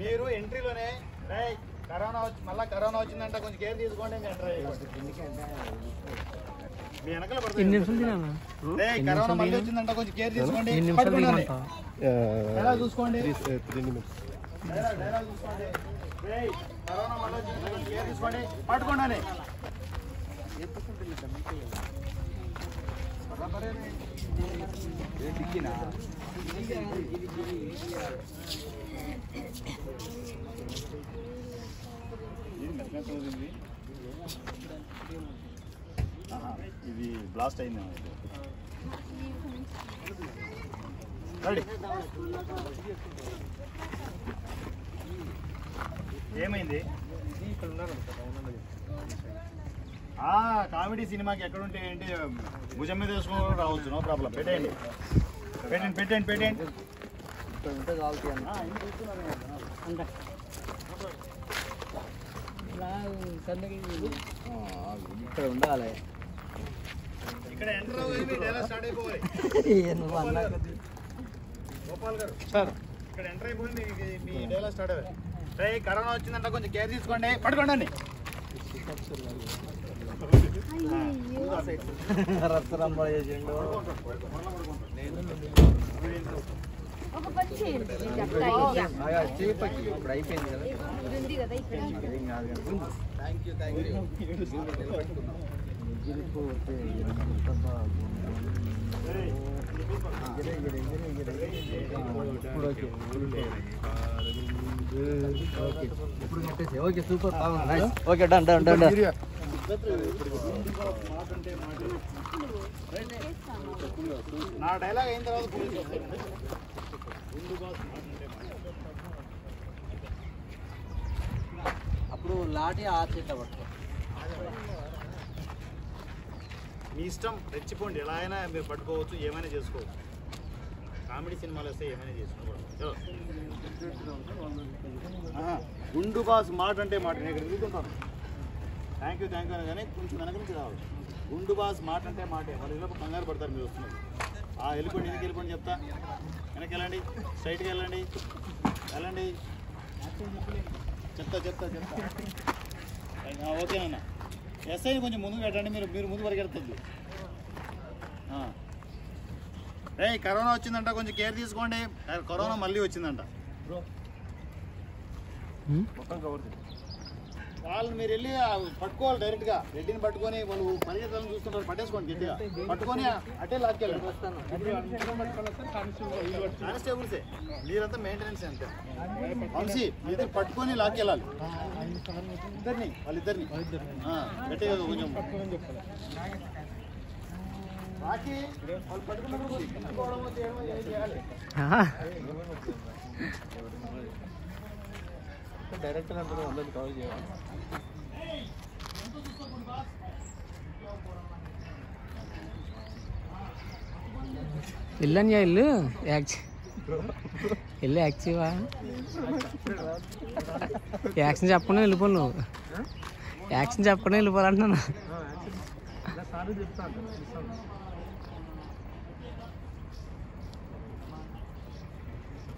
మీరు ఎంట్రీలోనే రేయ్ కరోనా వచ్చి మళ్ళా కరోనా వచ్చిందంట కొంచెం కేర్ తీసుకోండి ఎంటర్ మీ వెనకాల పడుతుంది. కరోనా మళ్ళీ వచ్చిందంట కొంచెం కేర్ తీసుకోండి. చూసుకోండి? కరోనా మళ్ళీ వచ్చిందంట కేర్ తీసుకోండి. పట్టుకోండి. ఇది బ్లాస్ట్ అయింది ఏమైంది? కామెడీ సినిమాకి ఎక్కడుంటే ఏంటి? భుజం మీద వేసుకోవడం రావచ్చు నో ప్రాబ్లం పెట్టేయండి. పెట్టండి పెట్టండి పెట్టండి. ఆ, ఇన్ని చూస్తున్నారు కదా. ఇక్కడ ఉండాలి. ఇక్కడ ఎంటర్ అవ్వగానే డైలాగ్ స్టార్ట్ అయిపోవాలి. నువ్వు అన్నాక గోపాల్ గారు. సార్. ఇక్కడ ఎంటర్ అయిపోయింది మీ- డైలాగ్ స్టార్ట్ అవ్వాలి రే కరోనా వచ్చిందంట కొంచెం కేర్ తీసుకోండి. పట్టుకోండి రత్తరంబ చేసిండు. ఒక పని చేయండి ఇప్పుడు అయిపోయింది కదా? ఇది ఉంది కదా ఇక్కడ. ఎగిరే, ఎగిరే, ఎగిరే, ఎగిరే. ఇప్పుడు ఓకే ఓకే ఇప్పుడు కట్టేసి ఓకే సూపర్ బాగుంది nice okay done done done done. నా డైలాగ్ అయిన తర్వాత అప్పుడు లాటి ఆ చేత పట్టుకో మీ ఇష్టం రెచ్చిపోండి. ఎలా అయినా మీరు పట్టుకోవచ్చు ఏమైనా చేసుకోవచ్చు. కామెడీ సినిమాలు వస్తే ఏమైనా చేసుకోవచ్చు గుండు బాస్ మాట అంటే మాట. నేను ఇక్కడ తిరుగుతుంటాను. థ్యాంక్ యూ థ్యాంక్ యూ అని కానీ కొంచెం వెనక నుంచి రావాలి. గుండు బాస్ మాట అంటే మాట. వాళ్ళు ఇలా కంగారు పడతారు మీరు వస్తున్నారు వెళ్ళిపోండి వెనక్కి వెళ్ళిపోండి చెప్తా. వెనక్కి వెళ్ళండి స్ట్రైట్కి వెళ్ళండి వెళ్ళండి. చెప్తా చెప్తా చెప్తా. ఓకేనన్నా ఎస్ఐని కొంచెం ముందుకు పెట్టండి మీరు మీరు ముందు పరిగెడుతుంది. రే కరోనా వచ్చిందంట కొంచెం కేర్ తీసుకోండి. కరోనా మళ్ళీ వచ్చిందంట. వాళ్ళని మీరు వెళ్ళి పట్టుకోవాలి డైరెక్ట్గా. రెడ్డిని పట్టుకొని వాళ్ళు పరిగెత్తాలని చూస్తుంటారు పట్టేసుకోండి గట్టిగా. పట్టుకొని అటే లాక్కెళ్ళండి కానిస్టేబుల్సే. మీరంతా మెయింటెనెన్స్ అంతే. వంశీ ఇద్దరు పట్టుకొని లాక్కెళ్ళాలి. ఇద్దరిని వాళ్ళిద్దరిని. ఆ, గట్టిగా కొంచెం. రాకి వాళ్ళు పట్టుకున్నప్పుడు కొంచెం పట్టుకోవడమో చేయడమో ఏం చేయాలి డైరెక్ట్ అందరూ అందరిని కవర్ చేయాలి వెళ్ళని ఇల్లు వెళ్ళి యాక్చివా యాక్షన్ చెప్పకుండా వెళ్ళిపో నువ్వు. యాక్షన్ చెప్పకుండా చెప్తాను అంతా తీసుకున్నాం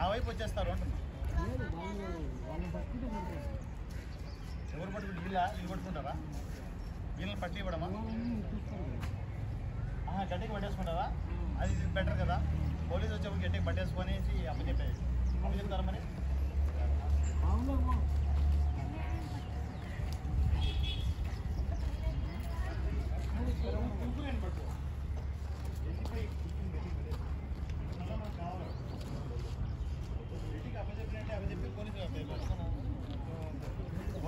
నా వైపు వచ్చేస్తారు అంటున్నా. ఎవరు పట్టుకుంటే వీళ్ళ? వీళ్ళు పట్టుకుంటారా? వీళ్ళని పట్టి ఇవ్వడమా? ఆహా, పట్టేసుకుంటారా? అది బెటర్ కదా. పోలీసు వచ్చేప్పుడు గట్టిగా పట్టేసుకొని అప్పచెప్పేది. అప్పచెప్తారా మరి?